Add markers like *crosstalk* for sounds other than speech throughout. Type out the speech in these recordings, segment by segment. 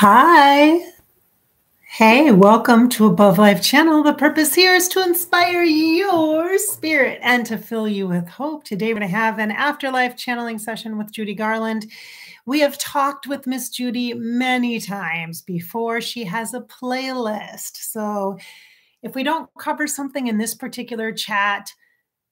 Hi. Hey, welcome to Above Life Channel. The purpose here is to inspire your spirit and to fill you with hope. Today, we're going to have an afterlife channeling session with Judy Garland. We have talked with Miss Judy many times before. She has a playlist. So, if we don't cover something in this particular chat,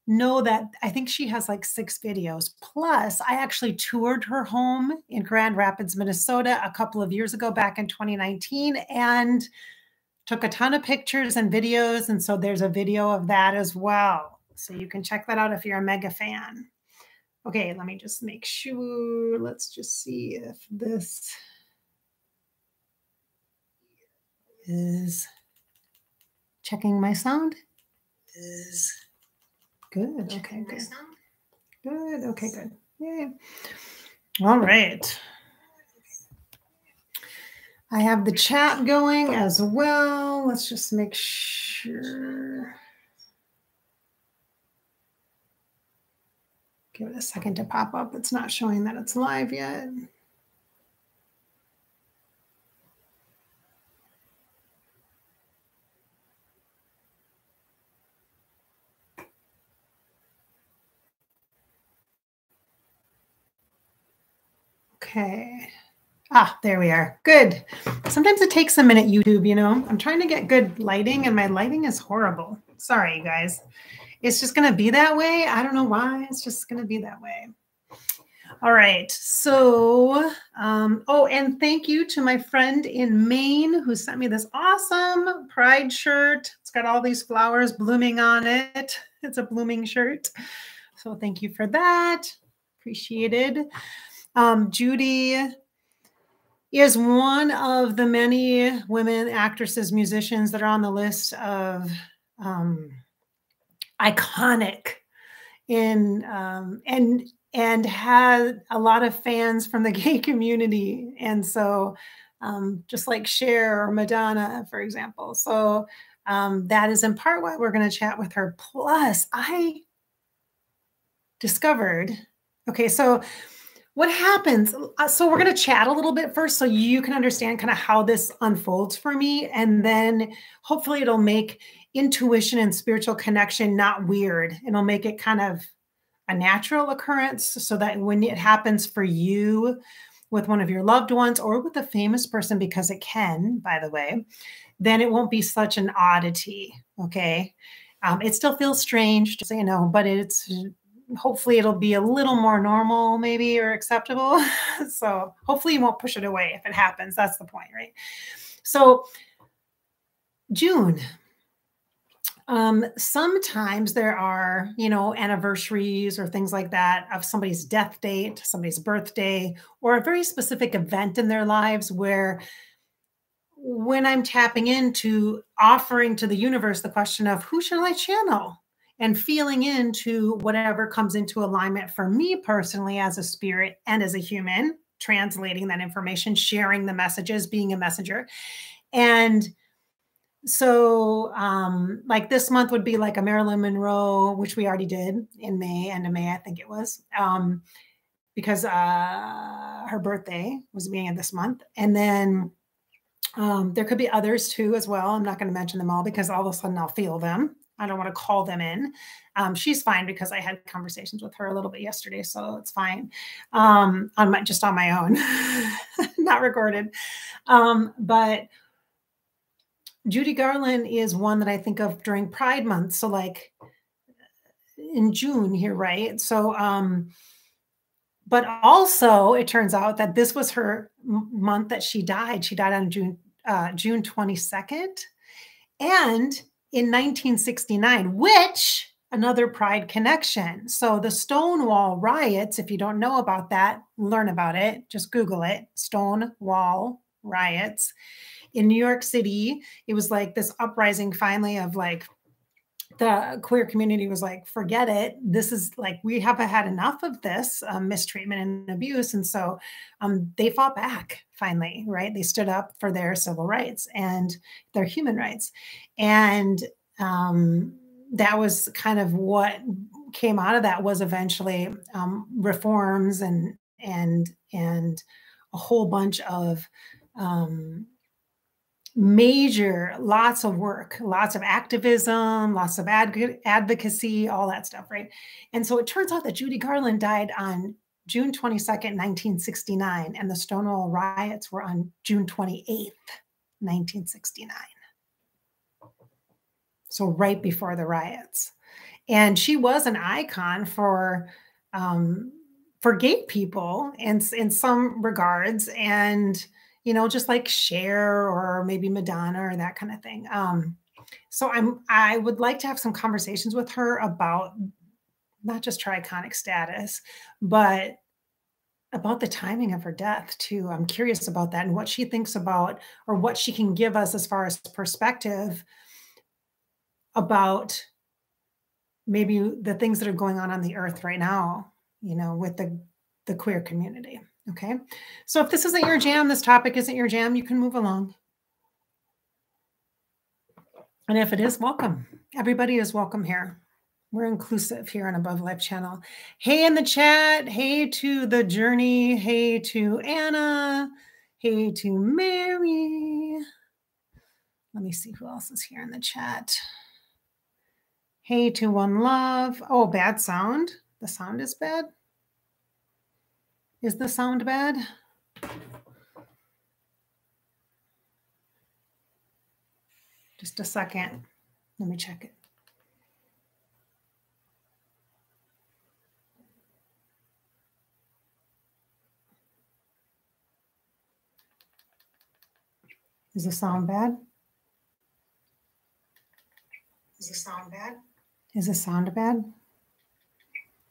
know that I think she has like six videos. Plus, I actually toured her home in Grand Rapids, Minnesota a couple of years ago, back in 2019, and took a ton of pictures and videos. And so there's a video of that as well. So you can check that out if you're a mega fan. Okay, let me just make sure. Let's just see if this is checking my sound. Is Good. Okay, good. Good. Okay, good. Yay. All right. I have the chat going as well. Let's just make sure. Give it a second to pop up. It's not showing that it's live yet. Okay. Ah, there we are. Good. Sometimes it takes a minute, YouTube, you know. I'm trying to get good lighting and my lighting is horrible. Sorry, guys. It's just going to be that way. I don't know why. It's just going to be that way. All right. So, um, oh, and thank you to my friend in Maine who sent me this awesome pride shirt. It's got all these flowers blooming on it. It's a blooming shirt. So, thank you for that. Appreciated. Um, Judy is one of the many women actresses, musicians that are on the list of um, iconic in um, and and had a lot of fans from the *laughs* gay community, and so um, just like Cher or Madonna, for example. So um, that is in part why we're going to chat with her. Plus, I discovered. Okay, so what happens? Uh, so we're going to chat a little bit first so you can understand kind of how this unfolds for me and then hopefully it'll make intuition and spiritual connection not weird. It'll make it kind of a natural occurrence so that when it happens for you with one of your loved ones or with a famous person because it can by the way then it won't be such an oddity okay? Um, it still feels strange just so you know but it's hopefully it'll be a little more normal maybe or acceptable. *laughs* So hopefully you won't push it away if it happens. That's the point right? So june um, sometimes there are you know anniversaries or things like that of somebody's death date somebody's birthday or a very specific event in their lives where when i'm tapping into offering to the universe the question of who should i channel and feeling into whatever comes into alignment for me personally as a spirit and as a human, translating that information, sharing the messages, being a messenger. And so um like this month would be like a Marilyn Monroe, which we already did in May, end of May, I think it was. Um because uh her birthday was the beginning of this month. And then um, there could be others too as well. I'm not going to mention them all because all of a sudden I'll feel them I don't want to call them in. Um, she's fine because I had conversations with her a little bit yesterday, so it's fine. Um, on my just on my own, *laughs* not recorded. Um, but Judy Garland is one that I think of during Pride Month. So like in June here, right? So um, but also it turns out that this was her month that she died. She died on June uh, June 22nd. And in 1969, which another pride connection. So the Stonewall riots, if you don't know about that, learn about it. Just Google it Stonewall riots in New York City. It was like this uprising finally of like the queer community was like, forget it. This is like, we have had enough of this um, mistreatment and abuse. And so um, they fought back finally, right? They stood up for their civil rights and their human rights. And um, that was kind of what came out of that was eventually um, reforms and, and, and a whole bunch of um, major, lots of work, lots of activism, lots of ad- advocacy, all that stuff, right? And so it turns out that Judy Garland died on June 22nd, 1969, and the Stonewall riots were on June 28th, 1969. So right before the riots. And she was an icon for um, for gay people in, in some regards. And you know, just like Cher or maybe Madonna or that kind of thing. Um, so I'm I would like to have some conversations with her about not just her iconic status, but about the timing of her death too. I'm curious about that and what she thinks about or what she can give us as far as perspective about maybe the things that are going on on the earth right now, you know, with the the queer community. Okay. So if this isn't your jam, this topic isn't your jam, you can move along. And if it is, welcome. Everybody is welcome here. We're inclusive here on Above Life channel. Hey in the chat. Hey to the journey. Hey to Anna. Hey to Mary. Let me see who else is here in the chat. Hey to One Love. Oh, bad sound. The sound is bad. Is the sound bad? Just a second. Let me check it. Is the sound bad? Is the sound bad? Is the sound bad?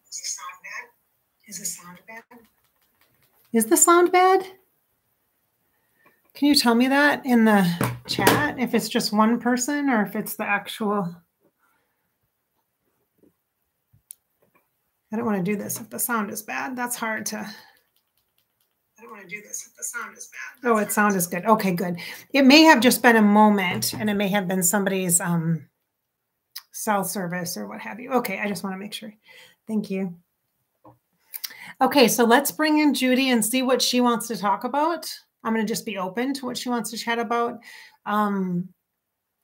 Is the sound bad? Is the sound bad? Is the sound bad? Can you tell me that in the chat if it's just one person or if it's the actual? I don't want to do this if the sound is bad. That's hard to. I don't want to do this if the sound is bad. oh, it sound is good. Okay, good. It may have just been a moment and it may have been somebody's um, cell service or what have you. Okay, I just want to make sure. Thank you. Okay, so let's bring in Judy and see what she wants to talk about. I'm going to just be open to what she wants to chat about. Um,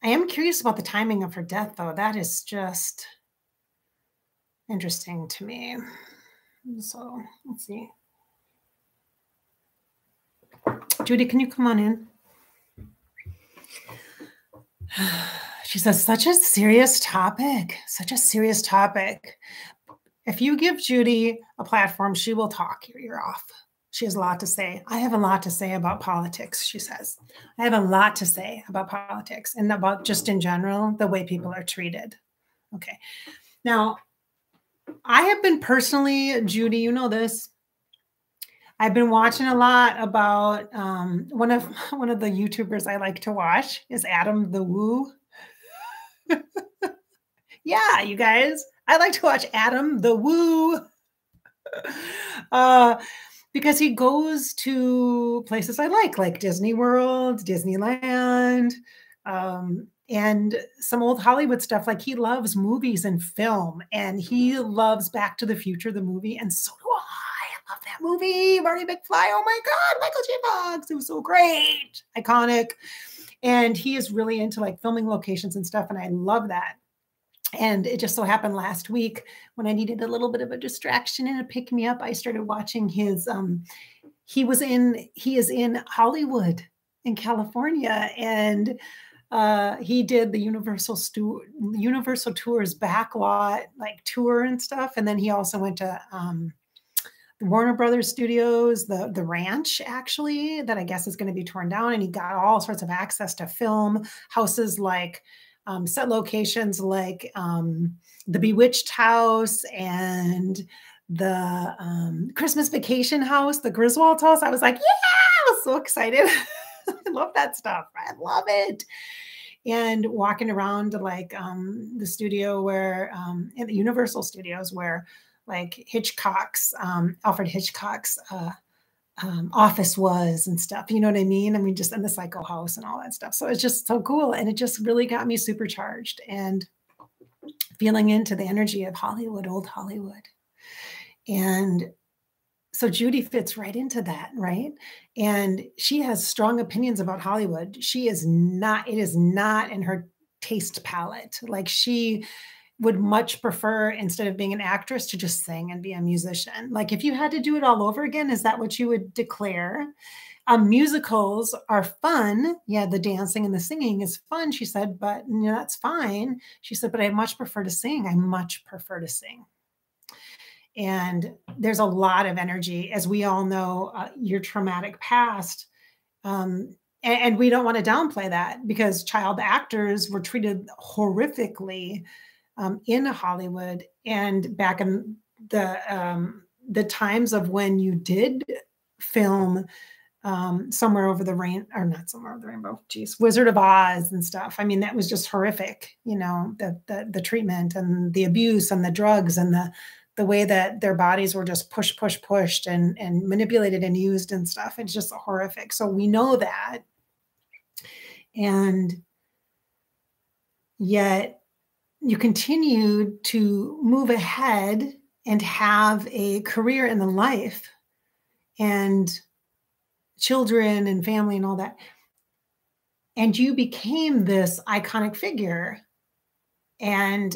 I am curious about the timing of her death, though. That is just interesting to me. So let's see. Judy, can you come on in? *sighs* She says, such a serious topic, such a serious topic. If you give Judy a platform, she will talk your ear off. She has a lot to say. I have a lot to say about politics, she says. I have a lot to say about politics and about just in general, the way people are treated. Okay. Now, I have been personally, Judy, you know this. I've been watching a lot about um, one of *laughs* one of the YouTubers I like to watch is Adam the Woo. *laughs* yeah, you guys. I like to watch Adam the Woo uh, because he goes to places I like, like Disney World, Disneyland, um, and some old Hollywood stuff. Like he loves movies and film, and he loves Back to the Future, the movie, and so do I. I love that movie, Marty McFly. Oh my God, Michael J. Fox. It was so great, iconic. And he is really into like filming locations and stuff, and I love that. And it just so happened last week when I needed a little bit of a distraction and a pick me up, I started watching his. Um, he was in. He is in Hollywood, in California, and uh, he did the Universal Stu- Universal Tours backlot like tour and stuff, and then he also went to um, the Warner Brothers Studios, the the ranch actually that I guess is going to be torn down, and he got all sorts of access to film houses like um, set locations like um, the Bewitched House and the um, Christmas Vacation House, the Griswold House. I was like, yeah, I was so excited. *laughs* I love that stuff. I love it. And walking around like um, the studio where, um, in the Universal Studios, where like Hitchcock's, um, Alfred Hitchcock's uh, um, office was and stuff. You know what I mean? I mean, just in the psycho house and all that stuff. So it's just so cool. And it just really got me supercharged and feeling into the energy of Hollywood, old Hollywood. And So Judy fits right into that, right? And she has strong opinions about Hollywood. She is not, it is not in her taste palette. Like she would much prefer instead of being an actress to just sing and be a musician. Like if you had to do it all over again, is that what you would declare? Um, musicals are fun. Yeah, the dancing and the singing is fun, she said, but you know, that's fine. She said, but I much prefer to sing. I much prefer to sing. And there's a lot of energy, as we all know, uh, your traumatic past. Um, and, and we don't want to downplay that because child actors were treated horrifically um, in Hollywood and back in the um, the times of when you did film um, somewhere over the rain or not somewhere over the rainbow geez wizard of oz and stuff. I mean that was just horrific you know the, the the treatment and the abuse and the drugs and the the way that their bodies were just pushed push pushed and and manipulated and used and stuff. It's just horrific. So we know that. And yet you continued to move ahead and have a career in the life and children and family and all that. And you became this iconic figure. And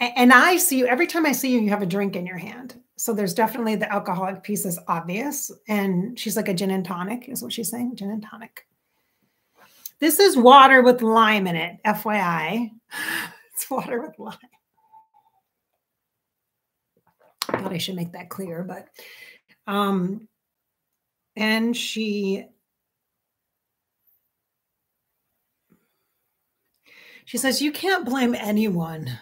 and I see you every time I see you, you have a drink in your hand. So there's definitely the alcoholic piece is obvious. And she's like a gin and tonic, is what she's saying. Gin and tonic. This is water with lime in it, FYI. *laughs* It's water with lime. I thought I should make that clear, but um and she she says you can't blame anyone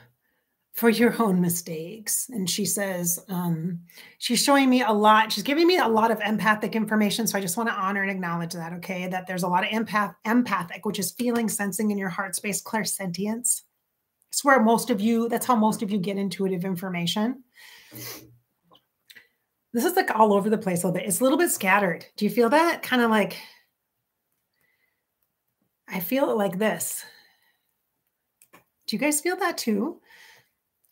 for your own mistakes. And she says, um, she's showing me a lot. She's giving me a lot of empathic information. So I just want to honor and acknowledge that, okay? That there's a lot of empath, empathic, which is feeling, sensing in your heart space, clairsentience. It's where most of you, that's how most of you get intuitive information. This is like all over the place a little bit. It's a little bit scattered. Do you feel that? Kind of like, I feel it like this. Do you guys feel that too?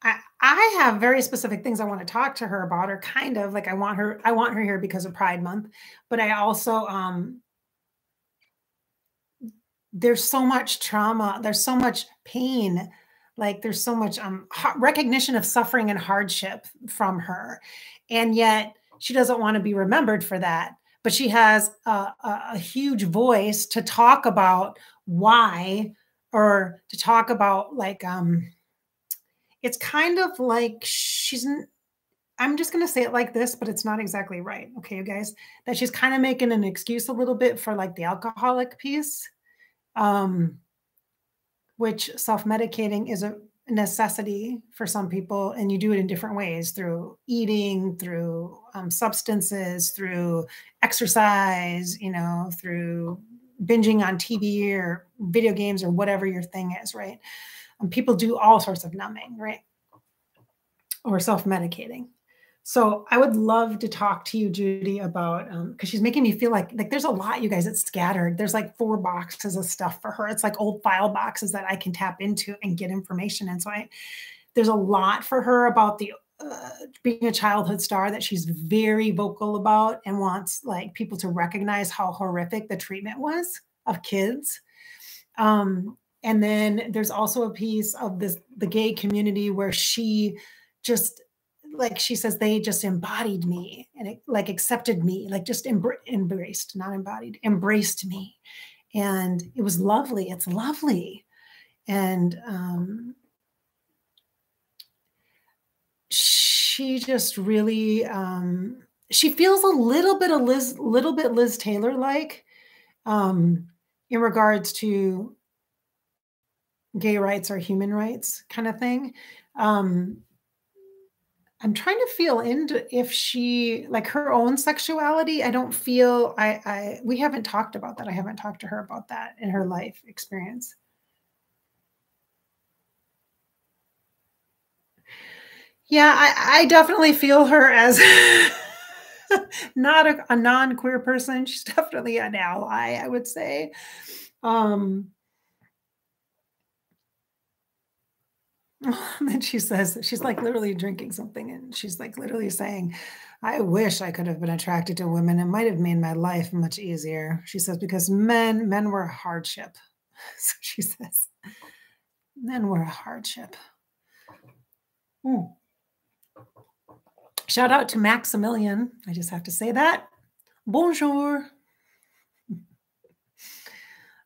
I, have very specific things I want to talk to her about, or kind of like I want her, I want her here because of Pride Month, but I also um there's so much trauma, there's so much pain, like there's so much um recognition of suffering and hardship from her. And yet she doesn't want to be remembered for that. But she has a, a, a huge voice to talk about why, or to talk about like um it's kind of like she's I'm just going to say it like this, but it's not exactly right. Okay, you guys, that she's kind of making an excuse a little bit for like the alcoholic piece, um, which self medicating is a necessity for some people, and you do it in different ways through eating, through um, substances, through exercise, you know, through binging on TV or video games or whatever your thing is, right? And people do all sorts of numbing, right? Or self medicating. So I would love to talk to you, Judy, about because um, she's making me feel like like there's a lot, you guys. It's scattered. There's like four boxes of stuff for her. It's like old file boxes that I can tap into and get information. And so I, there's a lot for her about the uh, being a childhood star that she's very vocal about and wants like people to recognize how horrific the treatment was of kids. Um, and then there's also a piece of this the gay community where she just like she says they just embodied me and it, like accepted me like just embr- embraced not embodied embraced me. And it was lovely it's lovely. And um she just really um she feels a little bit of liz little bit liz taylor like um in regards to gay rights are human rights kind of thing. Um, I'm trying to feel into if she like her own sexuality. I don't feel I I we haven't talked about that. I haven't talked to her about that in her life experience. Yeah, I, I definitely feel her as *laughs* not a, a non-queer person. She's *laughs* definitely an ally, I would say. Um, *laughs* And then she says, she's like literally drinking something and she's like literally saying, I wish I could have been attracted to women. It might have made my life much easier. She says, because men, men were a hardship. *laughs* So she says, men were a hardship. Mm. Shout out to Maximilian. I just have to say that. Bonjour. *laughs*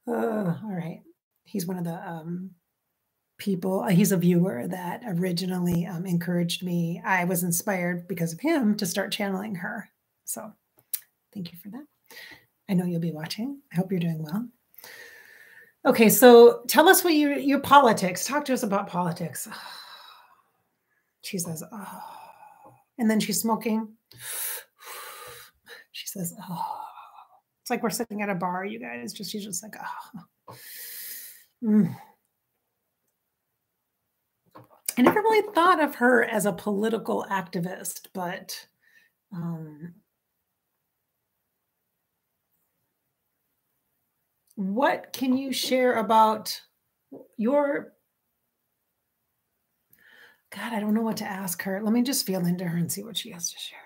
Uh, all right. He's one of the um, people, uh, he's a viewer that originally um, encouraged me. I was inspired because of him to start channeling her. So thank you for that. I know you'll be watching. I hope you're doing well. Okay, so tell us what your your politics. Talk to us about politics. *sighs* She says, "Oh," and then she's smoking. *sighs* She says, "Oh." It's like we're sitting at a bar, you guys. Just she's just like, "Oh." Mm. I never really thought of her as a political activist, but um, what can you share about your God, I don't know what to ask her. Let me just feel into her and see what she has to share.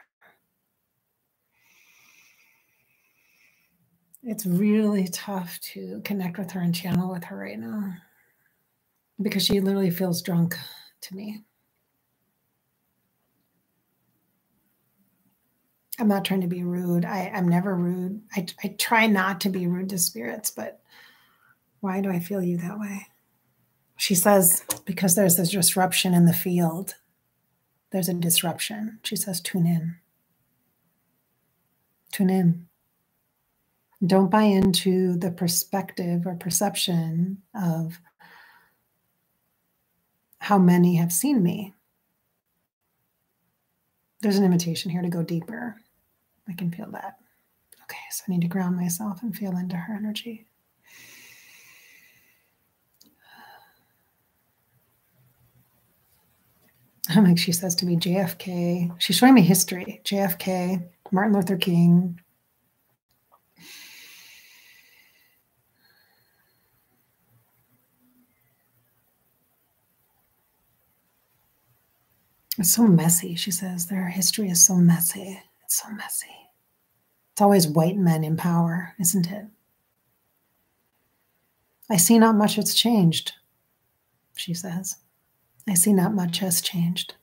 It's really tough to connect with her and channel with her right now because she literally feels drunk to me. I'm not trying to be rude. I, I'm never rude. I, I try not to be rude to spirits, but why do I feel you that way? She says, because there's this disruption in the field. There's a disruption. She says, tune in. Tune in. Don't buy into the perspective or perception of how many have seen me. There's an invitation here to go deeper. I can feel that. Okay, so I need to ground myself and feel into her energy. I'm *sighs* like she says to me, JFK. She's showing me history. JFK, Martin Luther King, It's so messy, she says. Their history is so messy. It's so messy. It's always white men in power, isn't it? I see not much has changed, she says. I see not much has changed.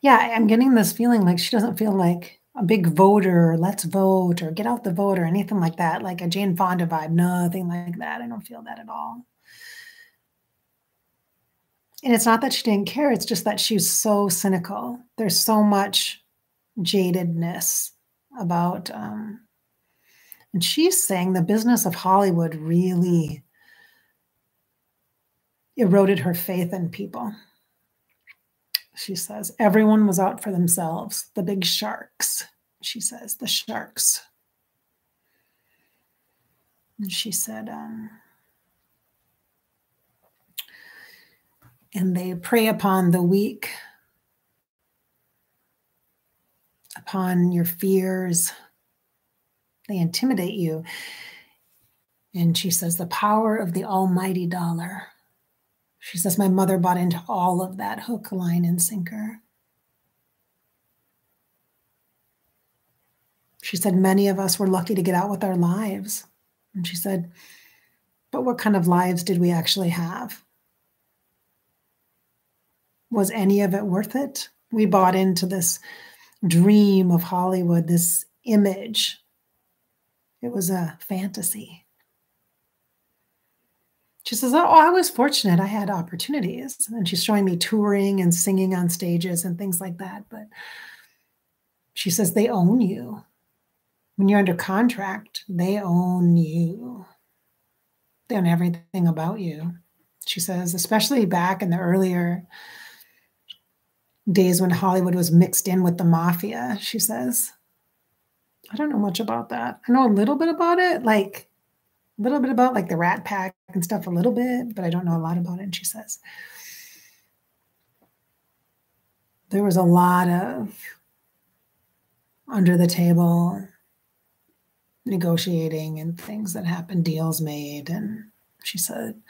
Yeah, I'm getting this feeling like she doesn't feel like a big voter, let's vote, or get out the vote, or anything like that, like a Jane Fonda vibe. Nothing like that. I don't feel that at all. And it's not that she didn't care, it's just that she's so cynical. There's so much jadedness about, um, and she's saying the business of Hollywood really eroded her faith in people she says. Everyone was out for themselves. The big sharks, she says, the sharks. And she said, um, and they prey upon the weak, upon your fears. They intimidate you. And she says, the power of the almighty dollar. She says, My mother bought into all of that hook, line, and sinker. She said, Many of us were lucky to get out with our lives. And she said, But what kind of lives did we actually have? Was any of it worth it? We bought into this dream of Hollywood, this image. It was a fantasy. She says, Oh, I was fortunate. I had opportunities. And she's showing me touring and singing on stages and things like that. But she says, They own you. When you're under contract, they own you. They own everything about you. She says, especially back in the earlier days when Hollywood was mixed in with the mafia, she says. I don't know much about that. I know a little bit about it. Like, a little bit about like the Rat Pack and stuff, a little bit, but I don't know a lot about it. And she says there was a lot of under the table negotiating and things that happened, deals made. And she said,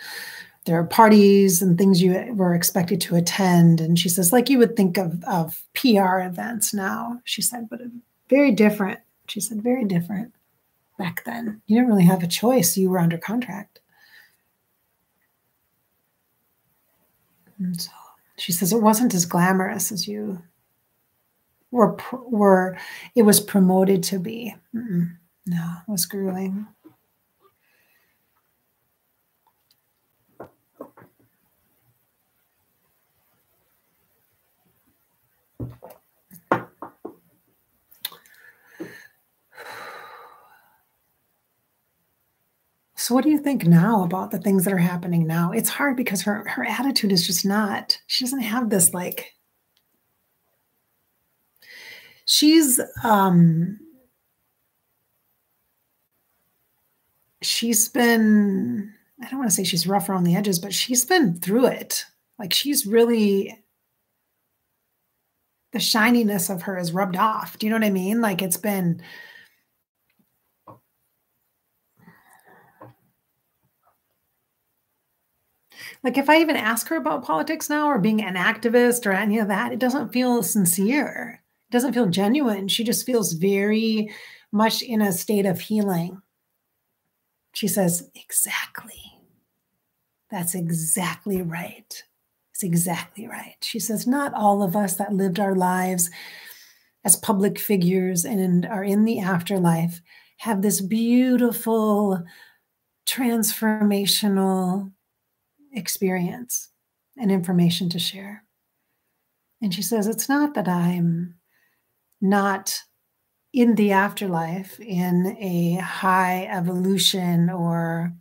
there are parties and things you were expected to attend. And she says, like you would think of, of PR events now. She said, but very different. She said, very different back then. You didn't really have a choice. You were under contract. And so she says, it wasn't as glamorous as you were, were it was promoted to be. Mm -mm. No, it was grueling. So what do you think now about the things that are happening now? It's hard because her her attitude is just not. She doesn't have this like she's um she's been I don't want to say she's rough around the edges, but she's been through it. Like she's really the shininess of her is rubbed off. Do you know what I mean? Like it's been like if I even ask her about politics now or being an activist or any of that, it doesn't feel sincere. It doesn't feel genuine. She just feels very much in a state of healing. She says, Exactly. That's exactly right. It's exactly right. She says, Not all of us that lived our lives as public figures and are in the afterlife have this beautiful, transformational experience and information to share. And she says, It's not that I'm not in the afterlife in a high evolution or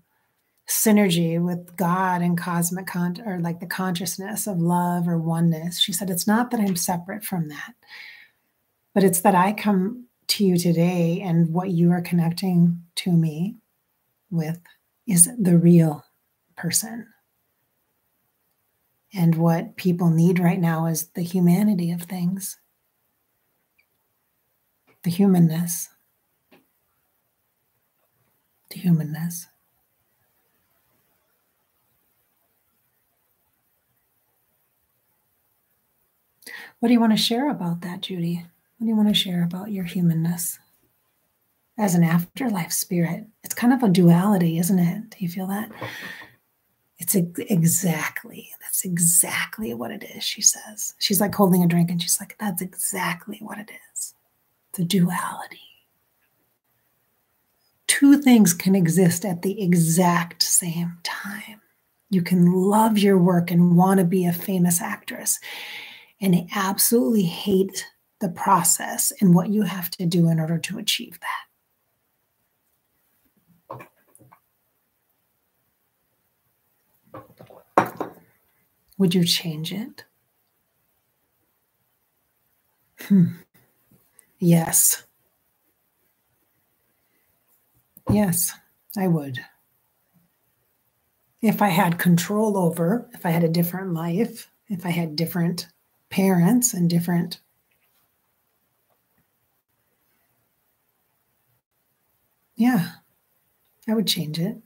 synergy with God and cosmic con or like the consciousness of love or oneness. She said, It's not that I'm separate from that, but it's that I come to you today and what you are connecting to me with is the real person. And what people need right now is the humanity of things, the humanness. The humanness. What do you want to share about that, Judy? What do you want to share about your humanness as an afterlife spirit? It's kind of a duality, isn't it? Do you feel that? It's exactly, that's exactly what it is, she says. She's like holding a drink and she's like, that's exactly what it is. The duality. Two things can exist at the exact same time. You can love your work and want to be a famous actress and absolutely hate the process and what you have to do in order to achieve that. Would you change it? Hmm. Yes. Yes, I would. If I had control over, if I had a different life, if I had different parents and different yeah, I would change it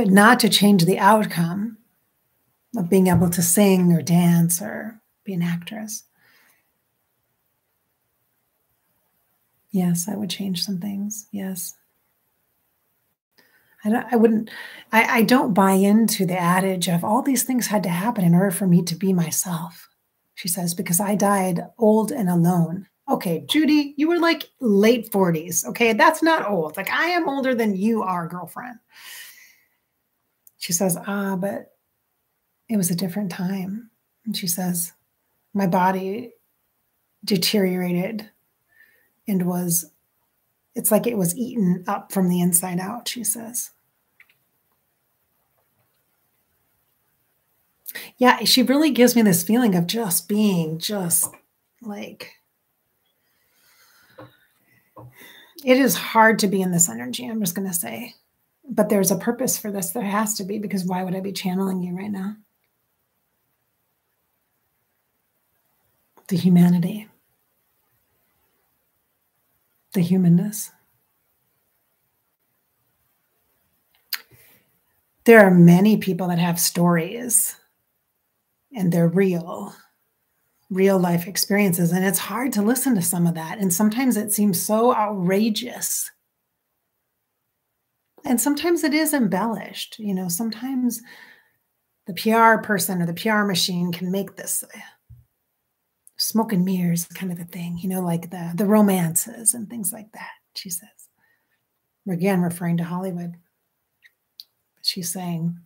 but not to change the outcome of being able to sing or dance or be an actress. Yes, I would change some things. Yes. I, don't, I wouldn't, I, I don't buy into the adage of all these things had to happen in order for me to be myself, she says, because I died old and alone. Okay, Judy, you were like late 40s. Okay, that's not old. Like I am older than you are, girlfriend. She says, Ah, but it was a different time. And she says, My body deteriorated and was, it's like it was eaten up from the inside out, she says. Yeah, she really gives me this feeling of just being just like, it is hard to be in this energy. I'm just going to say but there's a purpose for this. There has to be, because why would I be channeling you right now? The humanity. the humanness. There are many people that have stories and they're real, real life experiences. And it's hard to listen to some of that. And sometimes it seems so outrageous. And sometimes it is embellished. You know, sometimes the PR person or the PR machine can make this uh, smoke and mirrors kind of a thing, you know, like the the romances and things like that. She says, again referring to Hollywood. She's saying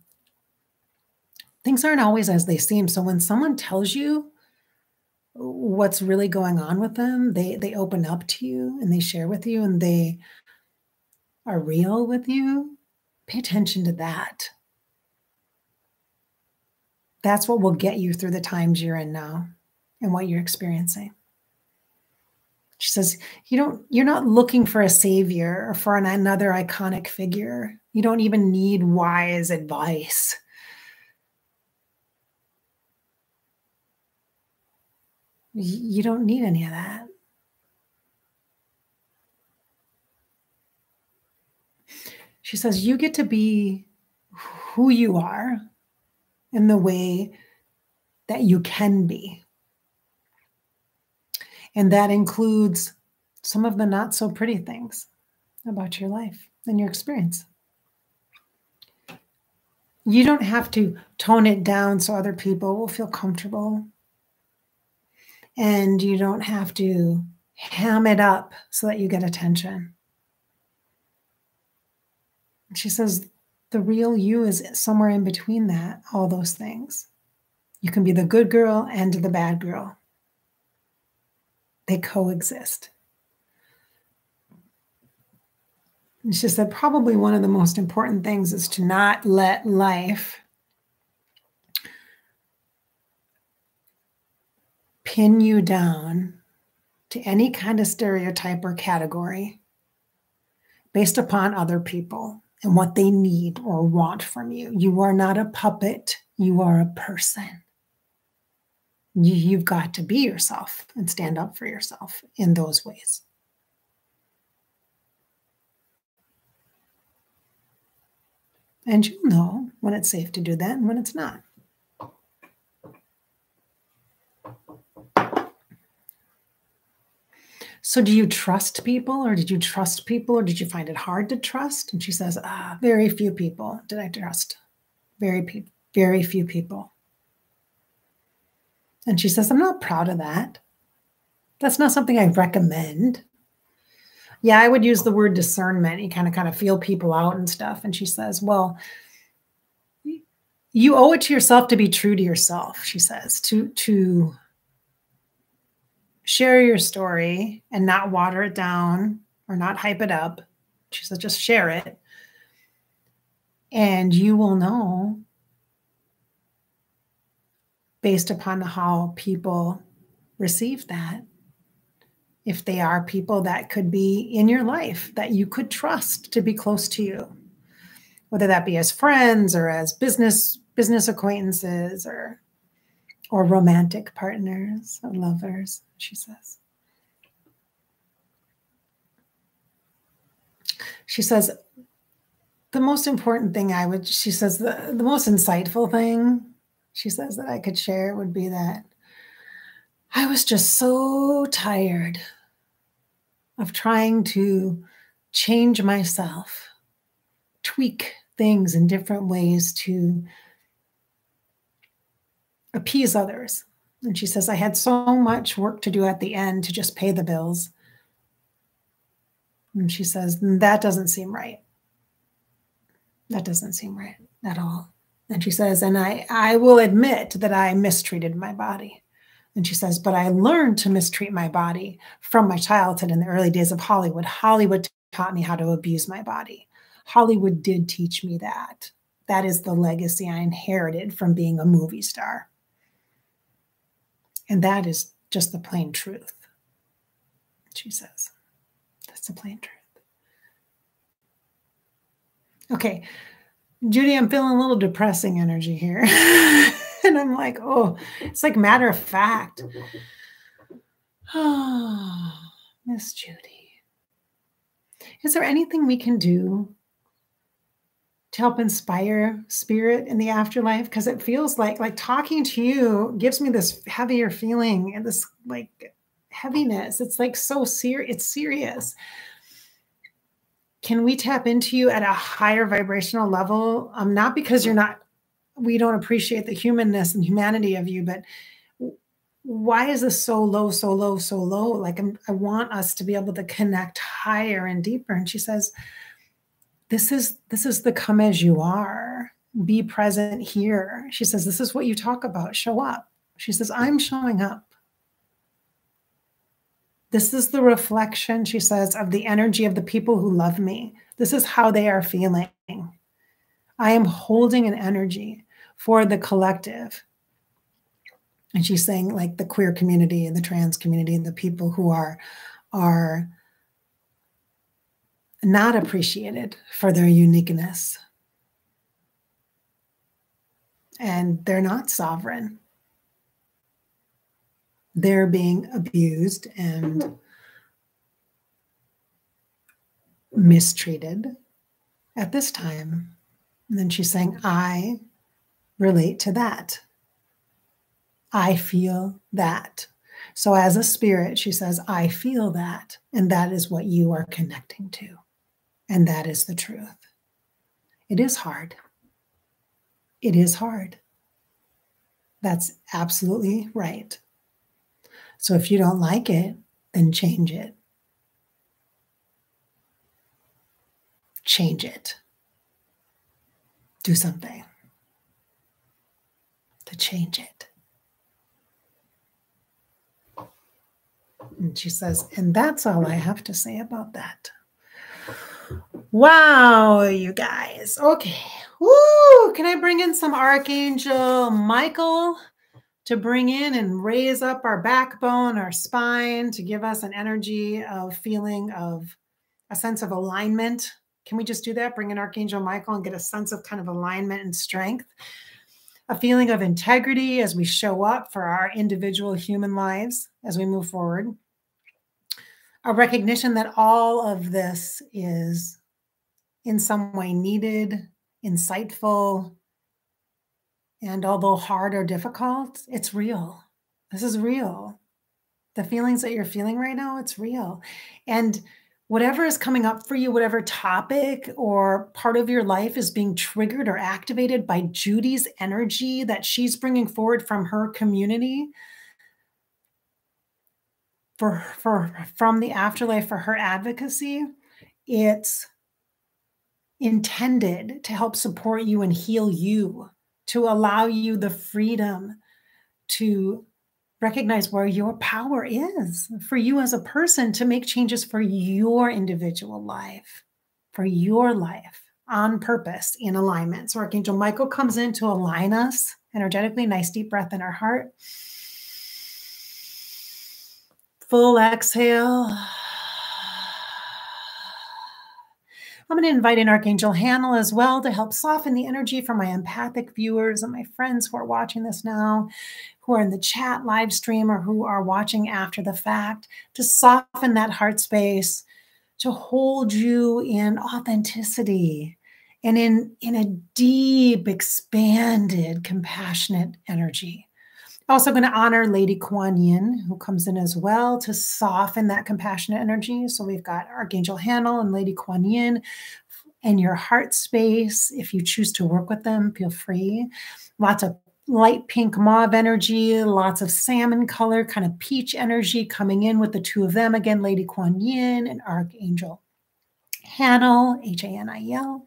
things aren't always as they seem. So when someone tells you what's really going on with them, they they open up to you and they share with you and they are real with you. Pay attention to that. That's what will get you through the times you're in now and what you're experiencing. She says, you don't, you're not looking for a savior or for an, another iconic figure. You don't even need wise advice. You don't need any of that. She says, you get to be who you are in the way that you can be. And that includes some of the not so pretty things about your life and your experience. You don't have to tone it down so other people will feel comfortable. And you don't have to ham it up so that you get attention. She says the real you is somewhere in between that, all those things. You can be the good girl and the bad girl they coexist. It's just that probably one of the most important things is to not let life pin you down to any kind of stereotype or category based upon other people and what they need or want from you. You are not a puppet, you are a person you've got to be yourself and stand up for yourself in those ways. And you'll know when it's safe to do that and when it's not. So, do you trust people, or did you trust people, or did you find it hard to trust? And she says, Ah, very few people did I trust. Very, very few people. And she says, I'm not proud of that. That's not something I recommend. Yeah, I would use the word discernment. You kind of kind of feel people out and stuff. And she says, Well, you owe it to yourself to be true to yourself, she says, to to share your story and not water it down or not hype it up. She says, just share it. And you will know based upon how people receive that. If they are people that could be in your life that you could trust to be close to you, whether that be as friends or as business business acquaintances or or romantic partners or lovers, she says. She says, the most important thing I would, she says, the, the most insightful thing she says that I could share would be that I was just so tired of trying to change myself, tweak things in different ways to appease others. And she says, I had so much work to do at the end to just pay the bills. And she says, that doesn't seem right. That doesn't seem right at all. And she says, and I, I will admit that I mistreated my body. And she says, but I learned to mistreat my body from my childhood in the early days of Hollywood. Hollywood taught me how to abuse my body. Hollywood did teach me that. That is the legacy I inherited from being a movie star. And that is just the plain truth, she says. That's the plain truth. Okay, Judy, I'm feeling a little depressing energy here. *laughs* and I'm like, oh, it's like matter of fact. Oh, *sighs* Miss Judy. is there anything we can do to help inspire spirit in the afterlife? Because it feels like like talking to you gives me this heavier feeling and this like heaviness. It's like so serious. It's serious. Can we tap into you at a higher vibrational level? Um, not because you're not, we don't appreciate the humanness and humanity of you, but why is this so low, so low, so low? Like I'm, I want us to be able to connect higher and deeper. And she says, "This is this is the come as you are. Be present here." She says, "This is what you talk about. Show up." She says, "I'm showing up." This is the reflection, she says, of the energy of the people who love me. This is how they are feeling. I am holding an energy for the collective. And she's saying, like the queer community and the trans community and the people who are are not appreciated for their uniqueness. And they're not sovereign they're being abused and mistreated at this time. And then she's saying, I relate to that. I feel that. So, as a spirit, she says, I feel that. And that is what you are connecting to. And that is the truth. It is hard. It is hard. That's absolutely right. So if you don't like it, then change it. Change it. Do something to change it. And she says, and that's all I have to say about that. Wow, you guys. Okay. Woo! Can I bring in some Archangel Michael? to bring in and raise up our backbone, our spine, to give us an energy of feeling of a sense of alignment. Can we just do that? Bring in Archangel Michael and get a sense of kind of alignment and strength, a feeling of integrity as we show up for our individual human lives as we move forward, a recognition that all of this is in some way needed, insightful, and although hard or difficult, it's real. This is real. The feelings that you're feeling right now, it's real. And whatever is coming up for you, whatever topic or part of your life is being triggered or activated by Judy's energy that she's bringing forward from her community for, for from the afterlife for her advocacy, it's intended to help support you and heal you to allow you the freedom to recognize where your power is for you as a person to make changes for your individual life, for your life on purpose in alignment. So, Archangel Michael comes in to align us energetically. Nice deep breath in our heart. Full exhale. I'm going to invite in Archangel Haniel as well to help soften the energy for my empathic viewers and my friends who are watching this now, who are in the chat live stream or who are watching after the fact, to soften that heart space, to hold you in authenticity and in, in a deep, expanded, compassionate energy. Also, going to honor Lady Kuan Yin, who comes in as well to soften that compassionate energy. So we've got Archangel Haniel and Lady Kuan Yin and your heart space. If you choose to work with them, feel free. Lots of light pink mauve energy, lots of salmon color, kind of peach energy coming in with the two of them. Again, Lady Kuan Yin and Archangel Haniel, H A N I L,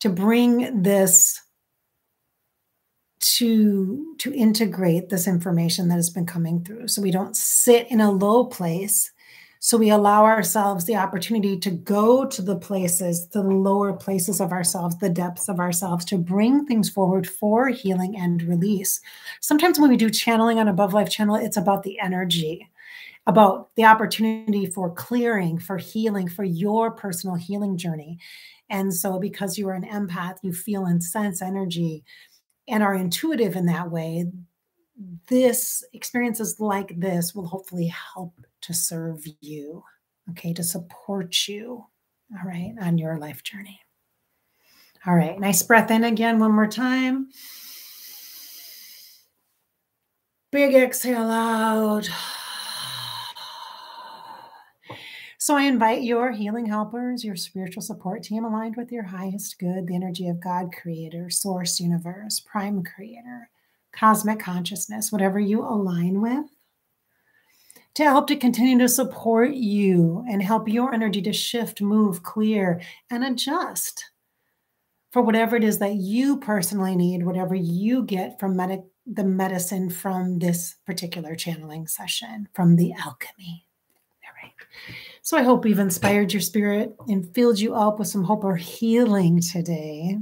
to bring this to to integrate this information that has been coming through. So we don't sit in a low place. So we allow ourselves the opportunity to go to the places to the lower places of ourselves the depths of ourselves to bring things forward for healing and release. Sometimes when we do channeling on above life channel it's about the energy about the opportunity for clearing for healing for your personal healing journey. And so because you are an empath you feel and sense energy and are intuitive in that way, this experiences like this will hopefully help to serve you, okay, to support you all right, on your life journey. All right, nice breath in again one more time. Big exhale out. So I invite your healing helpers, your spiritual support team aligned with your highest good, the energy of God, creator, source, universe, prime creator, cosmic consciousness, whatever you align with, to help to continue to support you and help your energy to shift, move, clear, and adjust for whatever it is that you personally need, whatever you get from medic the medicine from this particular channeling session, from the alchemy. All right. So I hope we've inspired your spirit and filled you up with some hope or healing today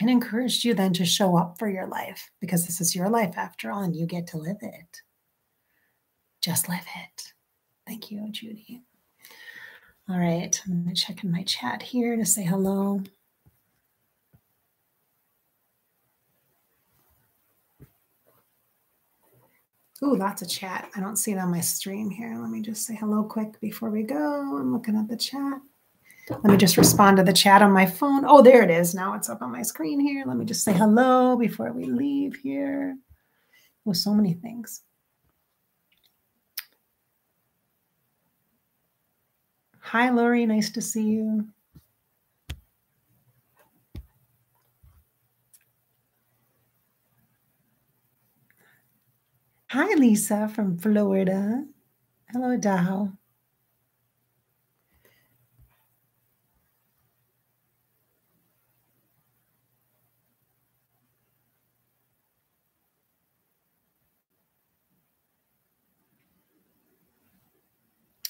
and encouraged you then to show up for your life because this is your life after all and you get to live it. Just live it. Thank you, Judy. All right, I'm to check in my chat here to say hello. Ooh, lots of chat. I don't see it on my stream here. Let me just say hello quick before we go. I'm looking at the chat. Let me just respond to the chat on my phone. Oh, there it is. Now it's up on my screen here. Let me just say hello before we leave here. With so many things. Hi, Lori. Nice to see you. Hi, Lisa from Florida. Hello, Dow.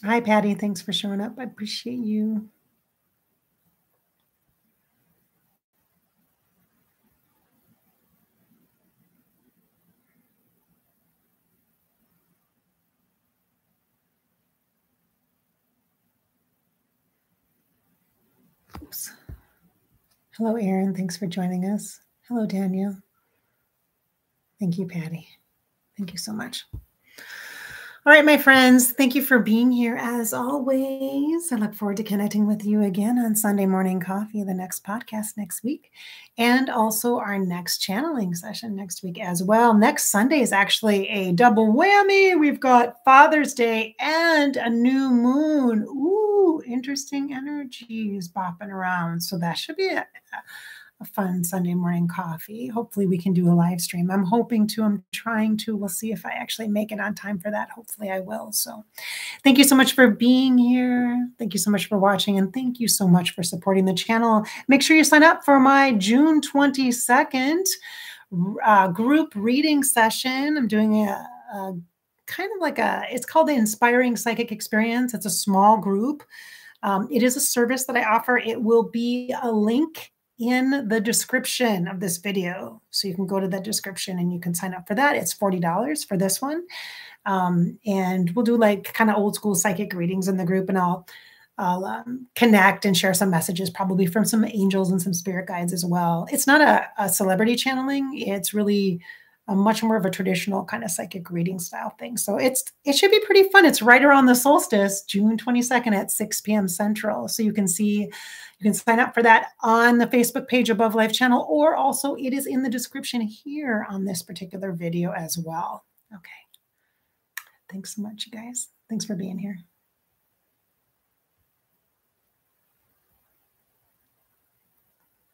Hi, Patty. Thanks for showing up. I appreciate you. Hello, Aaron. Thanks for joining us. Hello, Daniel. Thank you, Patty. Thank you so much. All right, my friends, thank you for being here as always. I look forward to connecting with you again on Sunday Morning Coffee, the next podcast next week, and also our next channeling session next week as well. Next Sunday is actually a double whammy. We've got Father's Day and a new moon. Ooh, interesting energies bopping around. So that should be a, a fun Sunday morning coffee. Hopefully, we can do a live stream. I'm hoping to, I'm trying to. We'll see if I actually make it on time for that. Hopefully, I will. So, thank you so much for being here. Thank you so much for watching. And thank you so much for supporting the channel. Make sure you sign up for my June 22nd uh, group reading session. I'm doing a, a kind of like a, it's called the Inspiring Psychic Experience. It's a small group. Um, it is a service that I offer. It will be a link in the description of this video. So you can go to the description and you can sign up for that. It's $40 for this one. Um, and we'll do like kind of old school psychic readings in the group and I'll I'll um, connect and share some messages, probably from some angels and some spirit guides as well. It's not a, a celebrity channeling. It's really a much more of a traditional kind of psychic reading style thing. So it's it should be pretty fun. It's right around the solstice, June 22nd at 6 p.m. Central. So you can see, you can sign up for that on the Facebook page above Life Channel, or also it is in the description here on this particular video as well. Okay. Thanks so much, you guys. Thanks for being here.